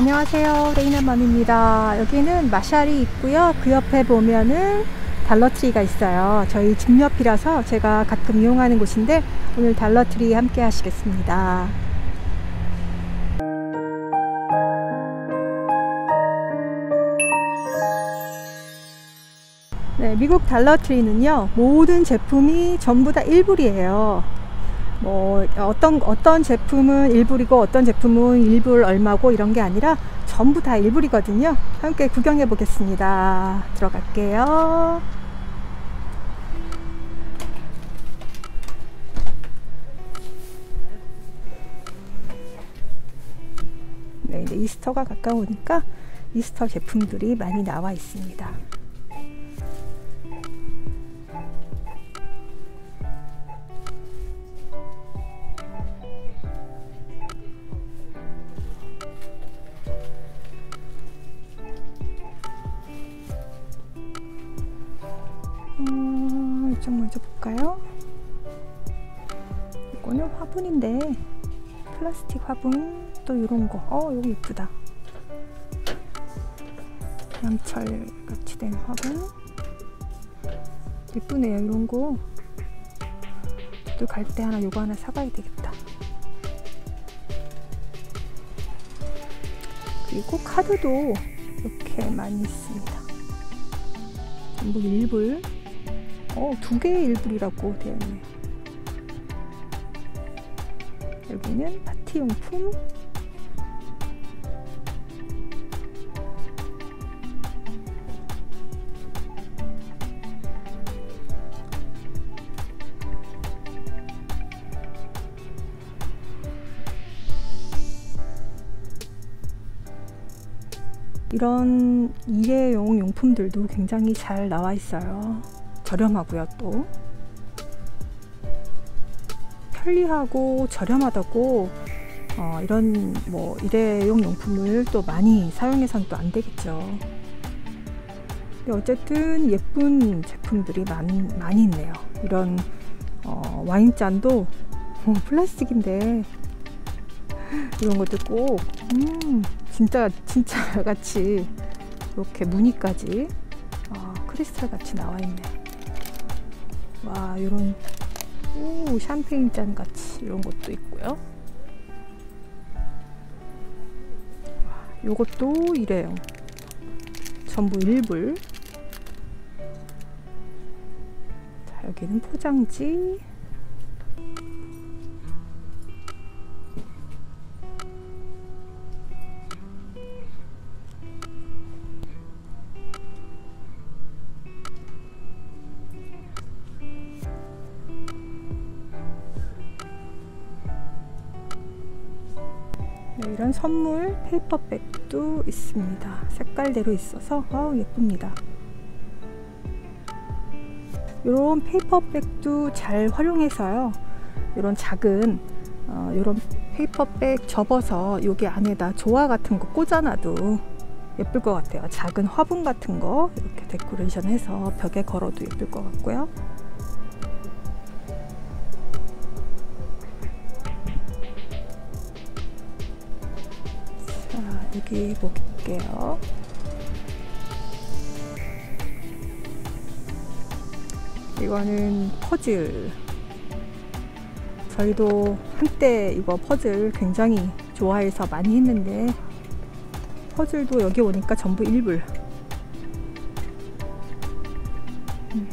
안녕하세요. 레이나맘입니다. 여기는 마샬이 있고요. 그 옆에 보면은 달러트리가 있어요. 저희 집 옆이라서 제가 가끔 이용하는 곳인데 오늘 달러트리 함께 하시겠습니다. 네, 미국 달러트리는요 모든 제품이 전부 다 1불이에요 뭐 어떤 어떤 제품은 1불이고 어떤 제품은 1불 얼마고 이런 게 아니라 전부 다 1불이거든요. 함께 구경해 보겠습니다. 들어갈게요. 네, 이제 이스터가 가까우니까 이스터 제품들이 많이 나와 있습니다 이쪽 먼저 볼까요? 이거는 화분인데 플라스틱 화분 또 이런 거. 어 여기 이쁘다. 양철 같이 된 화분. 예쁘네요 이런 거. 또 갈 때 하나 요거 하나 사가야 되겠다. 그리고 카드도 이렇게 많이 있습니다. 전부 1불 어, 두 개의 일불이라고 되어 있네. 여기는 파티용품. 이런 일회용 용품들도 굉장히 잘 나와 있어요. 저렴하고요 또. 편리하고 저렴하다고 어, 이런 뭐 일회용 용품을 또 많이 사용해서는 또 안 되겠죠. 어쨌든 예쁜 제품들이 많, 많이 있네요. 이런 어, 와인잔도 어, 플라스틱인데. 이런 것도 꼭 음, 진짜 진짜 같이 이렇게 무늬까지 어, 크리스탈 같이 나와 있네요 와 이런 오 샴페인 잔 같이 이런 것도 있고요. 요것도 이래요. 전부 1불. 자 여기는 포장지 이런 선물 paper bag도 있습니다. 색깔대로 있어서 아우 예쁩니다. 이런 paper bag도 잘 활용해서요. 이런 작은 어, 이런 paper bag 접어서 여기 안에다 조화 같은 거 꽂아놔도 예쁠 것 같아요. 작은 화분 같은 거 이렇게 데코레이션 해서 벽에 걸어도 예쁠 것 같고요. 여기 볼게요. 이거는 퍼즐. 저희도 한때 이거 퍼즐 굉장히 좋아해서 많이 했는데 퍼즐도 여기 오니까 전부 1불. 음.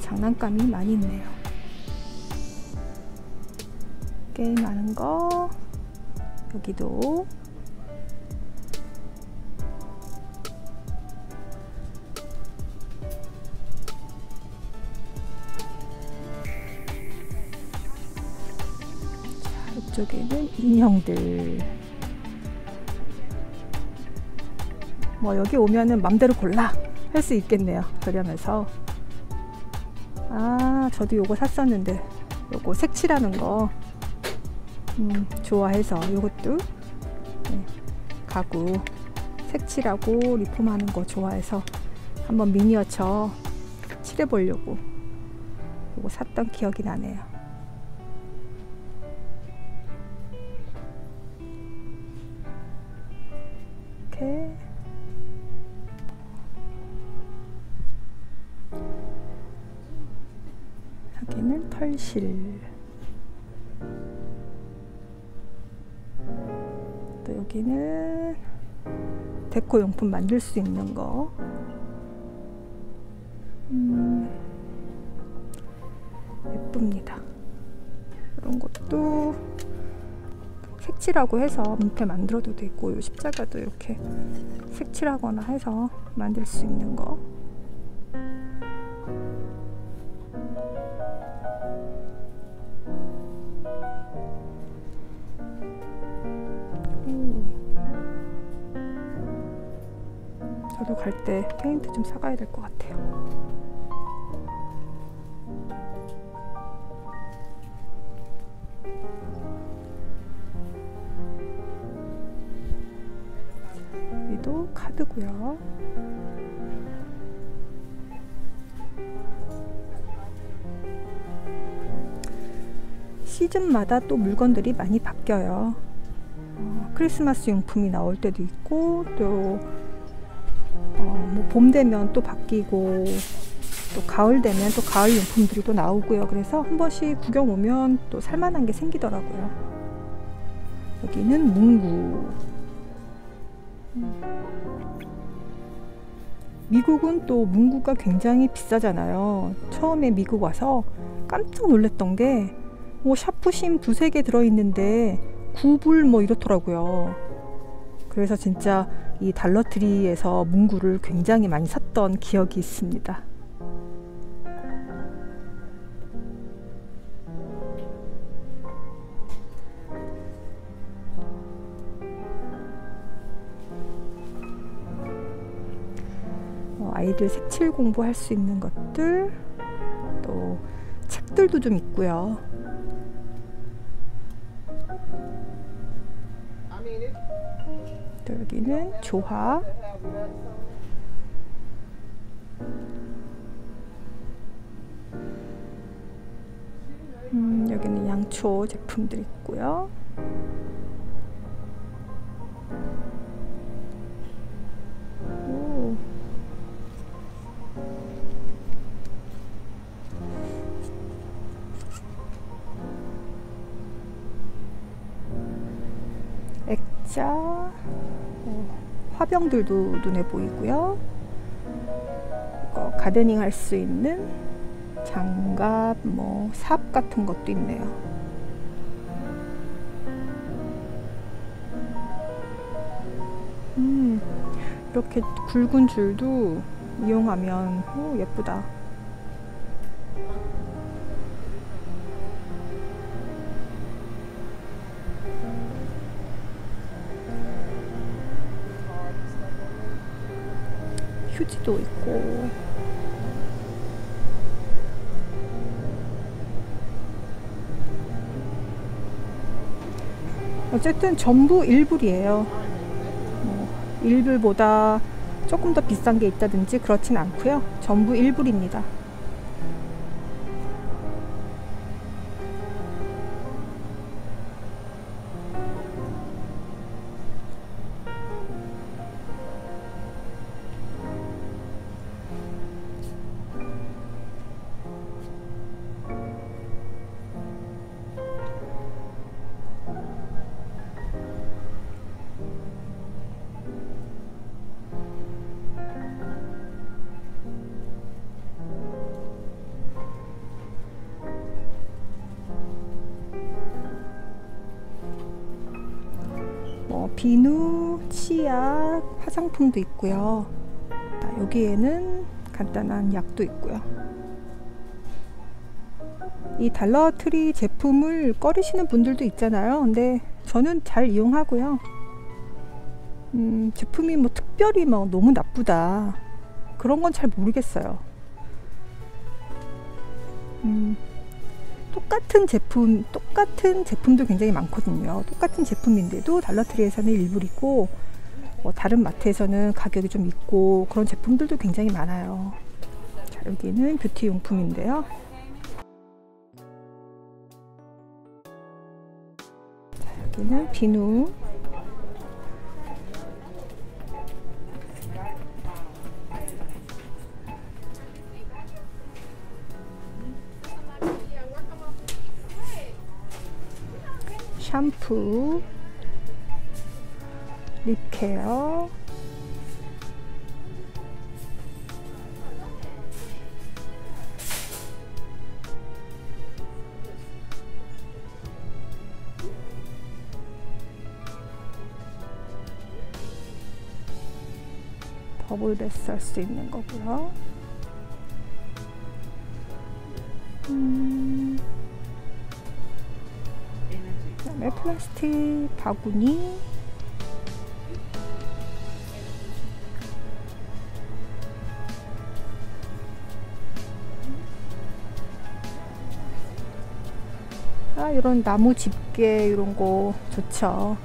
장난감이 많이 있네요. 게임하는 거 여기도. 자, 이쪽에는 인형들. 뭐 여기 오면은 맘대로 골라 할 수 있겠네요 그러면서. 아 저도 요거 샀었는데 요거 색칠하는 거 음, 좋아해서 이것도 네, 가구 색칠하고 리폼하는 거 좋아해서 한번 미니어처 칠해 보려고 이거 샀던 기억이 나네요. 이렇게 여기는 털실 여기는 데코 용품 만들 수 있는 거. 음, 예쁩니다. 이런 것도 색칠하고 해서 문패 만들어도 되고 이 십자가도 이렇게 색칠하거나 해서 만들 수 있는 거 갈 때 페인트 좀 사가야 될 것 같아요. 여기도 카드고요. 시즌마다 또 물건들이 많이 바뀌어요. 어, 크리스마스 용품이 나올 때도 있고 또 어, 뭐 봄 되면 또 바뀌고 또 가을 되면 또 가을 용품들이 또 나오고요. 그래서 한 번씩 구경 오면 또 살만한 게 생기더라고요. 여기는 문구. 미국은 또 문구가 굉장히 비싸잖아요. 처음에 미국 와서 깜짝 놀랐던 게, 뭐 샤프심 두세 개 들어있는데 9불 뭐 이렇더라고요. 그래서 진짜 이 달러트리에서 문구를 굉장히 많이 샀던 기억이 있습니다. 어, 아이들 색칠 공부할 수 있는 것들 또 책들도 좀 있고요. 여기는 조화 음, 여기는 양초 제품들 있고요. 액자 어, 화병들도 눈에 보이고요. 가드닝 할 수 있는 장갑, 뭐 삽 같은 것도 있네요. 음, 이렇게 굵은 줄도 이용하면 오, 예쁘다. 휴지도 있고. 어쨌든 전부 1불이에요. 뭐 1불보다 조금 더 비싼 게 있다든지 그렇진 않고요. 전부 1불입니다 비누, 치약, 화장품도 있고요. 자, 여기에는 간단한 약도 있고요. 이 달러트리 제품을 꺼리시는 분들도 있잖아요. 근데 저는 잘 이용하고요. 음, 제품이 뭐 특별히 뭐 너무 나쁘다 그런 건 잘 모르겠어요. 음, 똑같은 제품, 똑같은 제품도 굉장히 많거든요. 똑같은 제품인데도 달러트리에서는 일부 있고 뭐 다른 마트에서는 가격이 좀 있고 그런 제품들도 굉장히 많아요. 자, 여기는 뷰티 용품인데요. 자, 여기는 비누, 샴푸 립케어 버블 베스 할 수 있는 거고요. 플라스틱 바구니 아 이런 나무 집게 이런 거 좋죠.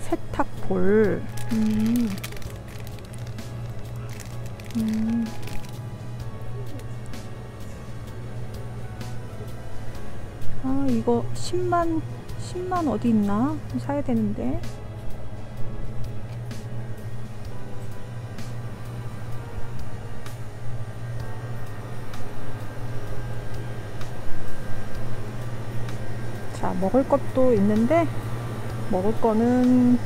세탁볼. 음. 음. 이거 10만, 10만 어디 있나? 사야 되는데. 자, 먹을 것도 있는데, 먹을 거는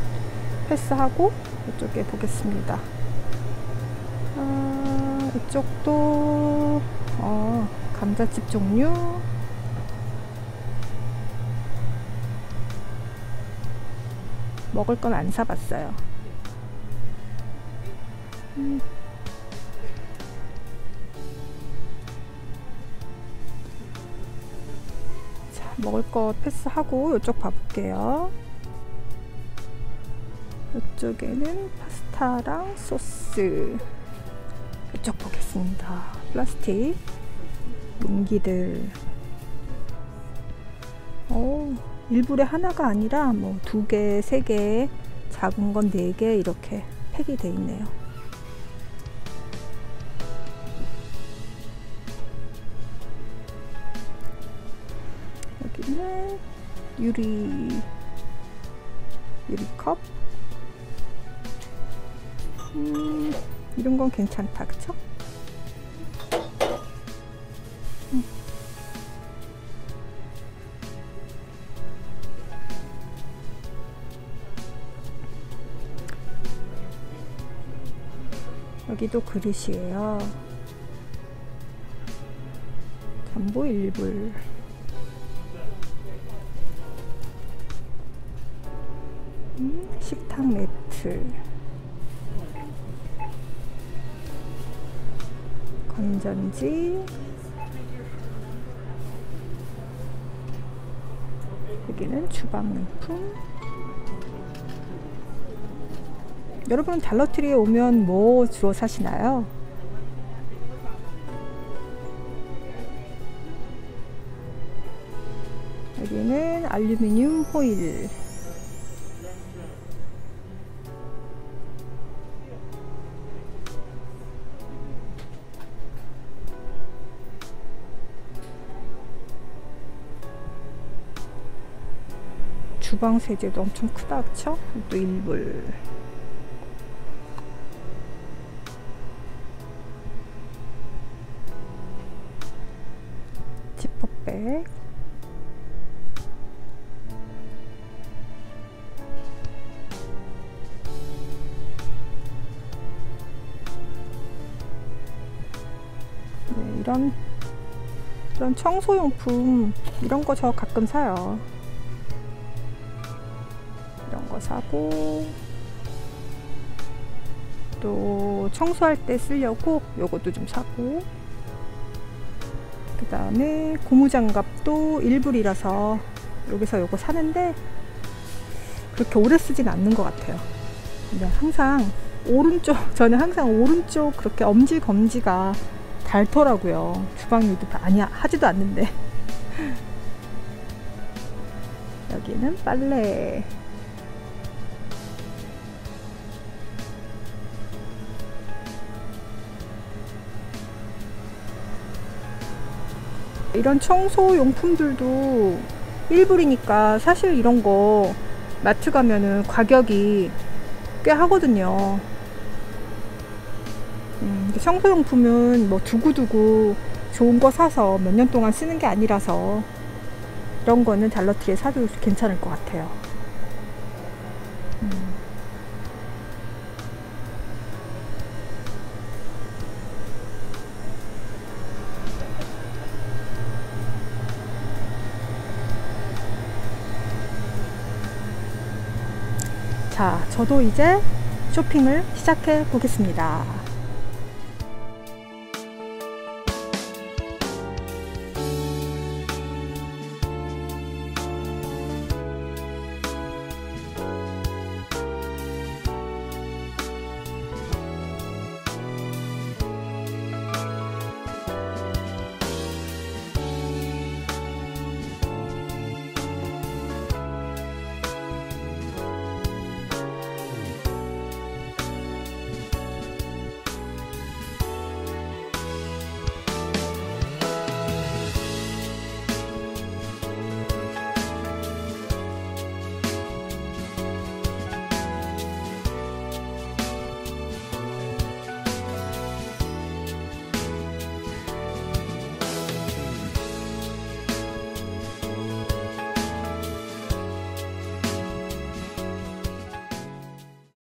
패스하고 이쪽에 보겠습니다. 아, 이쪽도 어, 감자칩 종류 먹을 건 안 사봤어요. 음. 자, 먹을 거 패스하고 이쪽 봐볼게요. 이쪽에는 파스타랑 소스 이쪽 보겠습니다 플라스틱 용기들 오, 일불에 하나가 아니라 뭐 두 개, 세 개, 작은 건 네 개 이렇게 팩이 돼 있네요. 여기는 유리 유리컵 음, 이런 건 괜찮다, 그쵸? 여기도 그릇이에요. 전부 일불. 음, 식탁 매트. 건전지 여기는 주방용품 여러분 달러트리에 오면 뭐 주로 사시나요? 여기는 알루미늄 호일 주방 세제도 엄청 크다 그쵸? 또 일불 지퍼백 네, 이런 이런 청소용품 이런 거 저 가끔 사요. 이런 거 사고 또 청소할 때 쓰려고 요것도 좀 사고. 그 다음에 고무장갑도 일불이라서 여기서 요거 사는데 그렇게 오래 쓰진 않는 것 같아요. 근데 항상 오른쪽 저는 항상 오른쪽 그렇게 엄지 검지가 닳더라고요. 주방 일도 아니 하지도 않는데. 여기는 빨래 이런 청소 용품들도 1불이니까 사실 이런 거 마트 가면은 가격이 꽤 하거든요. 음, 청소용품은 뭐 두고두고 좋은 거 사서 몇 년 동안 쓰는 게 아니라서 이런 거는 달러트리에 사도 괜찮을 것 같아요. 자, 저도 이제 쇼핑을 시작해 보겠습니다.